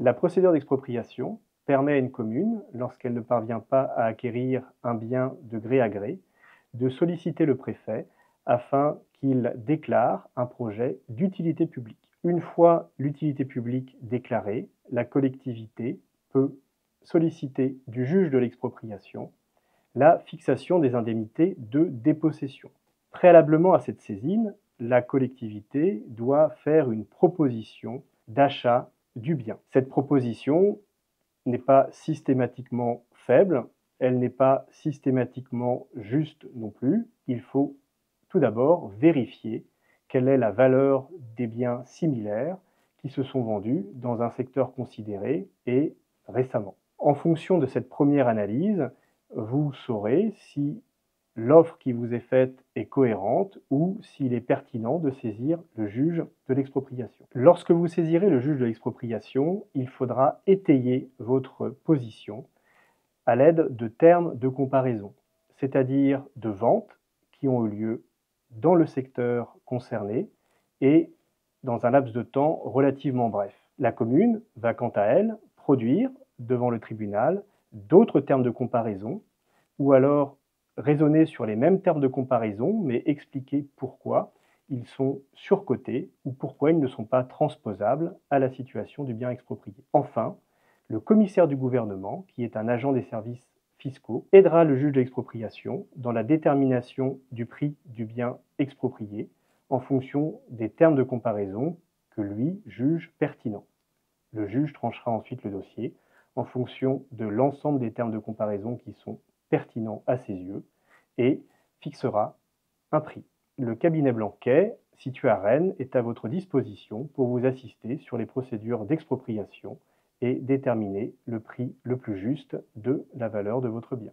La procédure d'expropriation permet à une commune, lorsqu'elle ne parvient pas à acquérir un bien de gré à gré, de solliciter le préfet afin qu'il déclare un projet d'utilité publique. Une fois l'utilité publique déclarée, la collectivité peut solliciter du juge de l'expropriation la fixation des indemnités de dépossession. Préalablement à cette saisine, la collectivité doit faire une proposition d'achat du bien. Cette proposition n'est pas systématiquement faible, elle n'est pas systématiquement juste non plus. Il faut tout d'abord vérifier quelle est la valeur des biens similaires qui se sont vendus dans un secteur considéré et récemment. En fonction de cette première analyse, vous saurez si l'offre qui vous est faite est cohérente ou s'il est pertinent de saisir le juge de l'expropriation. Lorsque vous saisirez le juge de l'expropriation, il faudra étayer votre position à l'aide de termes de comparaison, c'est-à-dire de ventes qui ont eu lieu dans le secteur concerné et dans un laps de temps relativement bref. La commune va quant à elle produire devant le tribunal d'autres termes de comparaison ou alors raisonner sur les mêmes termes de comparaison, mais expliquer pourquoi ils sont surcotés ou pourquoi ils ne sont pas transposables à la situation du bien exproprié. Enfin, le commissaire du gouvernement, qui est un agent des services fiscaux, aidera le juge d'expropriation dans la détermination du prix du bien exproprié en fonction des termes de comparaison que lui juge pertinents. Le juge tranchera ensuite le dossier en fonction de l'ensemble des termes de comparaison qui sont pertinent à ses yeux et fixera un prix. Le cabinet Blanquet, situé à Rennes, est à votre disposition pour vous assister sur les procédures d'expropriation et déterminer le prix le plus juste de la valeur de votre bien.